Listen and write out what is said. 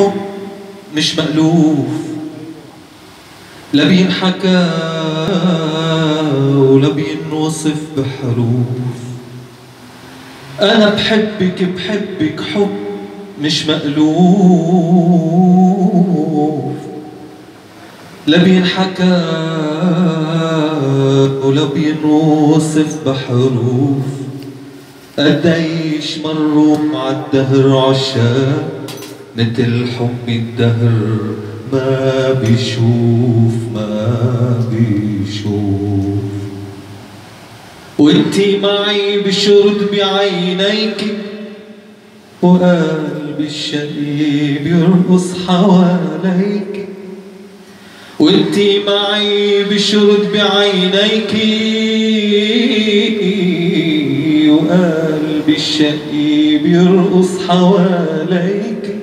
حب مش مألوف. لا بينحكى ولا بينوصف بحروف. أنا بحبك بحبك حب مش مألوف. لا بينحكى ولا بينوصف بحروف. قديش مروا مع الدهر عشاق مثل حب الدهر ما بيشوف ما بيشوف. وانتي معي بشرد بعينيك وقلبي الشقي بيرقص حواليك. وانتي معي بشرد بعينيك وقلبي الشقي بيرقص حواليك.